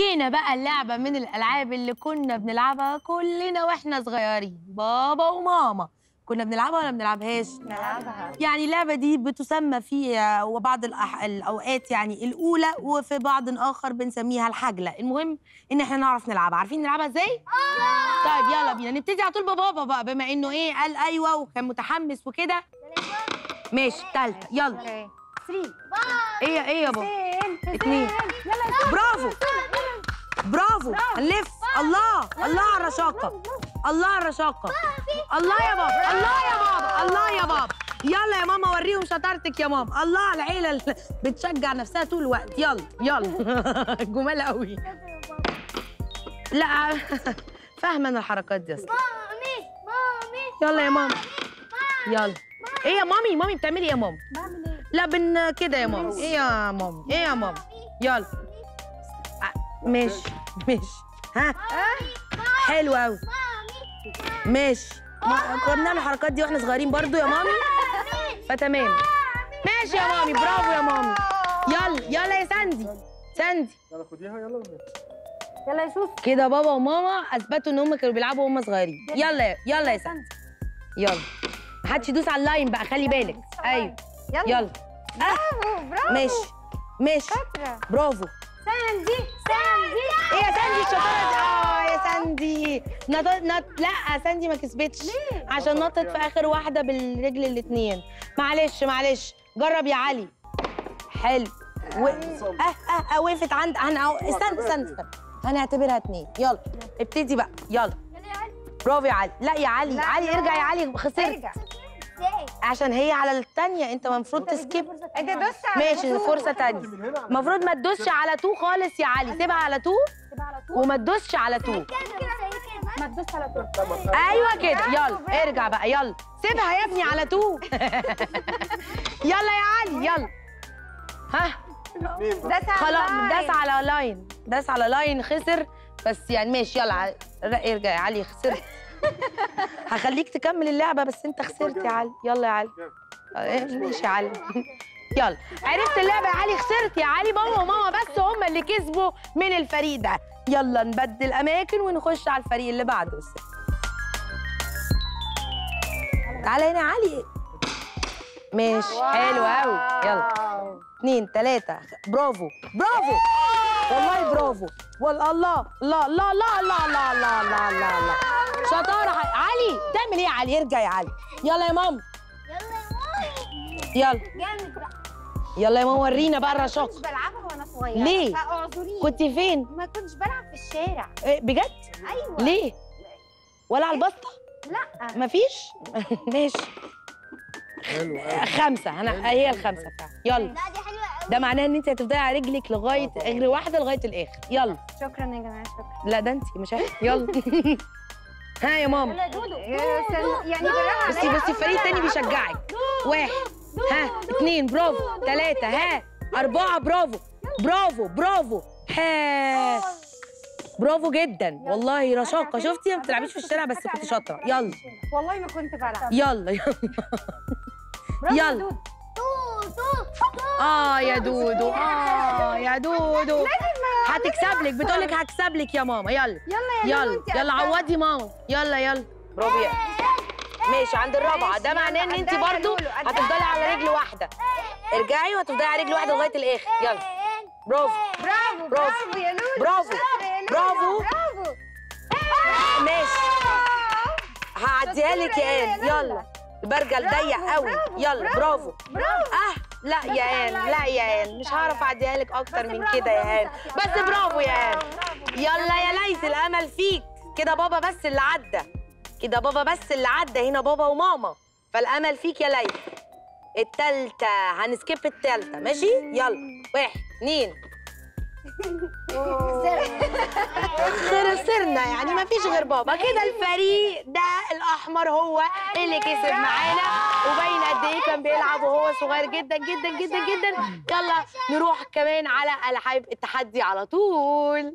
جينا بقى اللعبة من الألعاب اللي كنا بنلعبها كلنا وإحنا صغيرين. بابا وماما. كنا بنلعبها ولا بنلعبهاش؟ نلعبها يعني اللعبة دي بتسمى في وبعض الأح... الأوقات يعني الأولى وفي بعض آخر بنسميها الحجلة. المهم إن إحنا نعرف نلعبها. عارفين نلعبها إزاي؟ طيب يلا بينا. نبتدي على طول ببابا بقى بما إنه إيه قال أيوه وكان متحمس وكده. ماشي تالتة. يلا. أوكي. 3 إيه إيه يا بابا؟ اتنين. برافو. برافو. هنلف الله. الله على الرشاقة الله على الرشاقة الله يا بابا. الله يا بابا. الله يا بابا. يلا يا ماما وريهم شطارتك يا ماما. الله على العيلة اللي بتشجع نفسها طول الوقت. يلا يلا. جمال قوي لا فاهمة أنا الحركات دي أصلا مامي مامي. يلا يا ماما. يلا. إيه يا مامي؟ مامي بتعملي إيه يا ماما؟ بعمل إيه؟ لا بن كده يا ماما. إيه يا ماما؟ إيه يا ماما؟ يلا. ماشي ماشي. ها؟ حلو قوي ماشي. ما كنا بنعمل الحركات دي وإحنا صغيرين برضو يا مامي؟ فتمام. ماشي يا مامي برافو يا مامي. يلا يلا يا ساندي. ساندي. يلا خديها يلا يلا يا شوف. كده بابا وماما أثبتوا إن هم كانوا بيلعبوا وهم صغيرين. يلا يا- يلا يا ساندي. يلا. محدش يدوس على اللاين بقى خلي بالك. أيوه. يلا. يلا. برافو برافو. ماشي ماشي. برافو. ساندي ساندي. إيه يا ساندي الشطاره دي آه يا ساندي. نط... نط... لا ساندي ما كسبتش. عشان نطت في آخر واحدة بالرجل الاثنين معلش معلش. جرب يا علي. حلو. و... أه أه أه وقفت عند أنا. استنى استنى استنى. هنعتبرها اتنين. يلا ابتدي بقى. يلا. برافو يا علي. لا يا علي لا، علي. ارجع يا علي خسرت. ارجع. عشان هي على الثانية انت المفروض ت skip. انت دوست على ماشي. فرصة ثانية المفروض ما تدوسش على two خالص يا علي. سيبها على two سيبها على طول. وما تدوسش على two ما تدوس على طول. أيوه كده. يلا. ارجع بقى. يلا. سيبها يا ابني على two يلا يا علي يلا. ها؟ داس على خلاص. داس على line. داس على line خسر. بس يعني ماشي يلا ارجع يا علي خسرت. هخليك تكمل اللعبة بس انت خسرت يا علي. يلا يا علي. آه، ماشي يا علي. يلا. عرفت اللعبة يا علي؟ خسرت يا علي. بابا وماما بس هم اللي كسبوا من الفريق ده. يلا نبدل أماكن ونخش على الفريق اللي بعده. تعالى هنا يا علي. ماشي. حلو قوي يلا. اتنين تلاتة. برافو. برافو. والله برافو. والله الله الله الله الله الله الله الله الله الله. ح- علي تعمل إيه يا علي؟ ارجع يا علي. يلا يا ماما. يلا. جامد بقى يلا يا ماما ورينا بقى كنتش الرشاقة بلعبها وأنا صغيرة. ليه؟ فاعذريني. كنت فين؟ ما كنتش بلعب في الشارع. إيه بجد؟ أيوه. ليه؟ ولا على البسطة؟ لا. مفيش؟ ماشي. حلو خمسة. أنا هي الخمسة فعلا يلا. لا دي حلوة قوي ده معناه إن أنت هتفضلي على رجلك لغاية آخر واحدة لغاية الآخر. يلا. شكرا يا جماعة شكرا. لا ده أنت مش يلا. ها يا ماما. يلا يا دودو يعني بالراحه بصي. بصي الفريق التاني بيشجعك. واحد ها اتنين برافو. تلاتة ها أربعة برافو. برافو برافو. ها. برافو جدا. والله رشاقة شفتي؟ ما بتلعبيش في الشارع بس كنت شاطرة. يلا. والله ما كنت بلعب. يلا يلا. برافو يا يلا. دودو. آه يا دودو. آه يا دودو. هتكسب لك بتقول لك هكسب لك يا ماما. يلا. يلا يلا. يلا قدها. عوضي ماما. يلا يلا. برافو يا ماشي عند الرابعة. ده معناه إن يلا، انت برضو. هتفضلي على رجل واحدة. ارجعي وهتفضلي على رجل واحدة لغاية الآخر. يلا. برافو. برافو برافو. برافو يا لولو برافو. برافو. ماشي. هعديها لك يا آن. يلا. البرجل ضيق قوي. يلا برافو. برافو. أه. لا يا آن لا يا آن مش هعرف أعديها لك أكتر من كده يا آن بس برافو يا آن يلا يا ليث الأمل فيك. كده بابا بس اللي عدى. كده بابا بس اللي عدى. هنا بابا وماما. فالأمل فيك يا ليث التالتة هنسكيب التالتة. ماشي؟ يلا. واحد اتنين. خسرنا يعني ما فيش غير بابا. كده الفريق ده الأحمر هو اللي كسب معانا. وباين قد إيه كان بيلعب وهو صغير جدا جدا جدا جدا. يلا نروح كمان على العاب التحدي على طول.